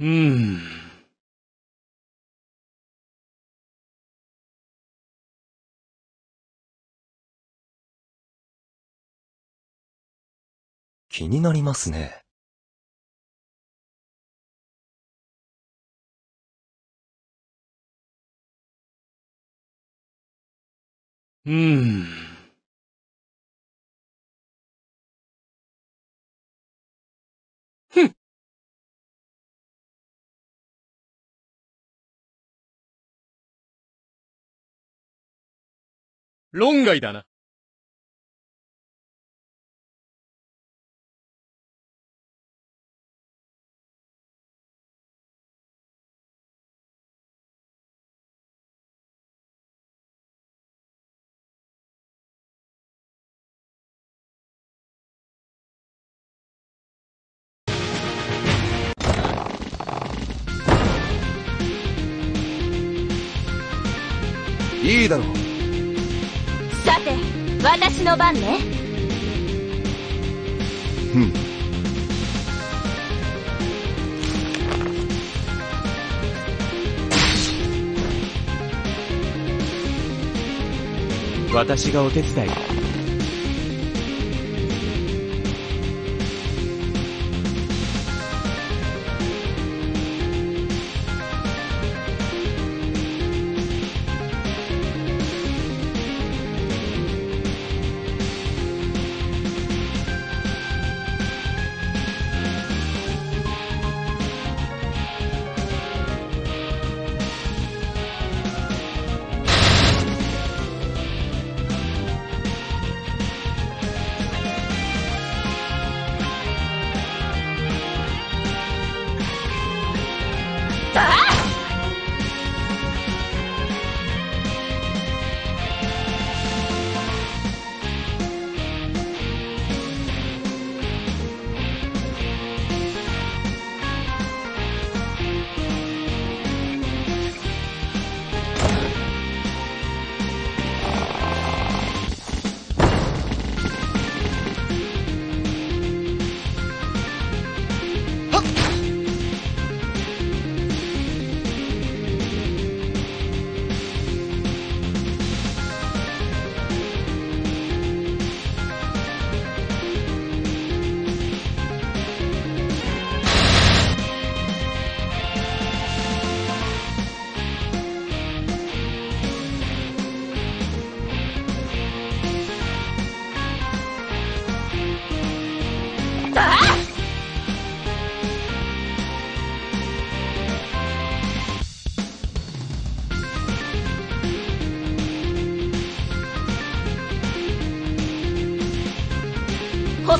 うん。気になりますね。うん。論外だな。いいだろう。さて、私の番ね。うん。私がお手伝い。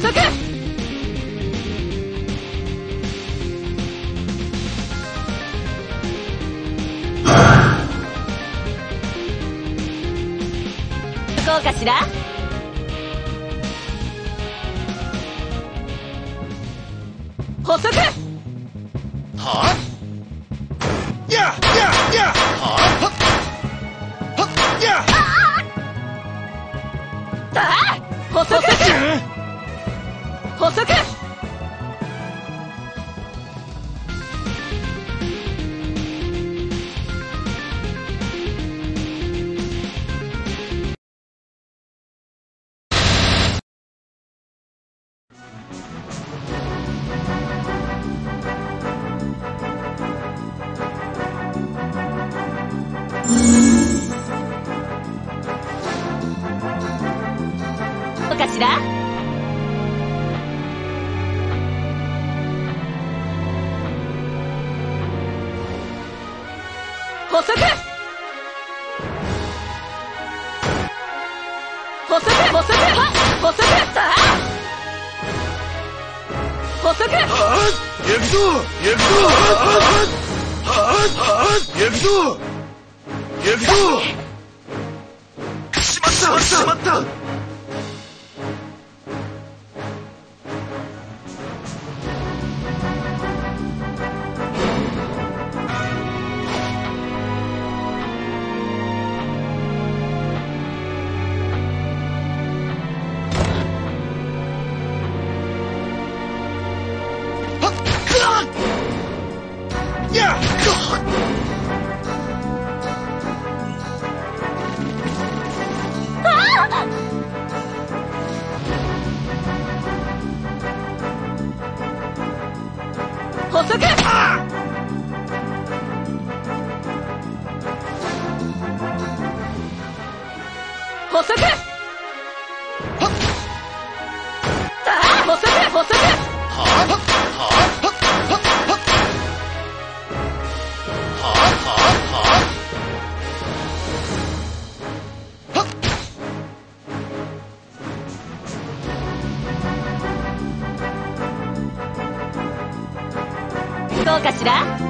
補足こうかしら補足はあ？行くぞはは行くぞ行くぞし補足補足か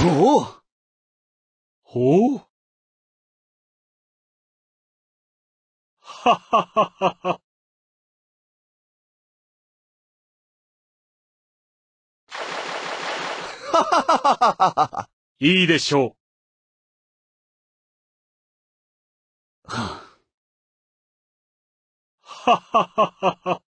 おおほう？ははははは。いいでしょう。ははははは。